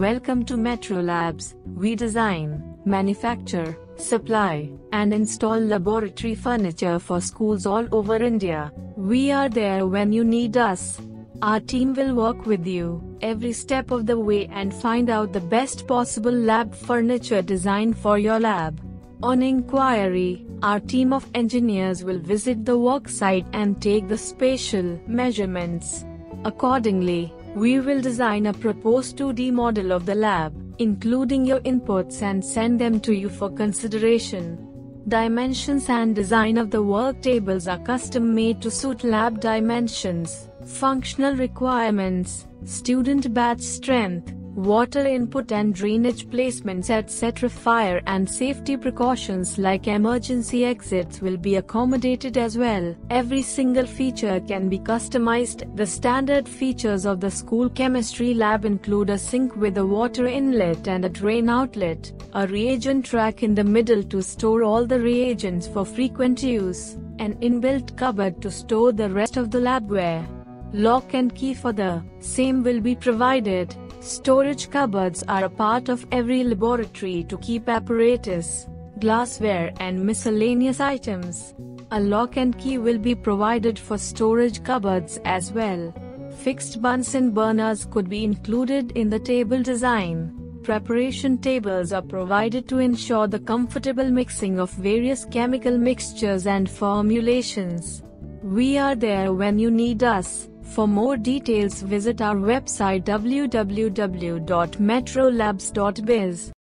Welcome to Metro Labs. We design, manufacture, supply, and install laboratory furniture for schools all over India. We are there when you need us. Our team will work with you every step of the way and find out the best possible lab furniture design for your lab. On inquiry, our team of engineers will visit the work site and take the spatial measurements. Accordingly, we will design a proposed 2D model of the lab, including your inputs and send them to you for consideration. Dimensions and design of the work tables are custom made to suit lab dimensions, functional requirements, student batch strength, water input and drainage placements etc. Fire and safety precautions like emergency exits will be accommodated as well. Every single feature can be customized. The standard features of the school chemistry lab include a sink with a water inlet and a drain outlet, a reagent rack in the middle to store all the reagents for frequent use, an inbuilt cupboard to store the rest of the labware. Lock and key for the same will be provided. Storage cupboards are a part of every laboratory to keep apparatus, glassware and miscellaneous items. A lock and key will be provided for storage cupboards as well. Fixed Bunsen burners could be included in the table design. Preparation tables are provided to ensure the comfortable mixing of various chemical mixtures and formulations. We are there when you need us. For more details visit our website www.metrolabs.biz.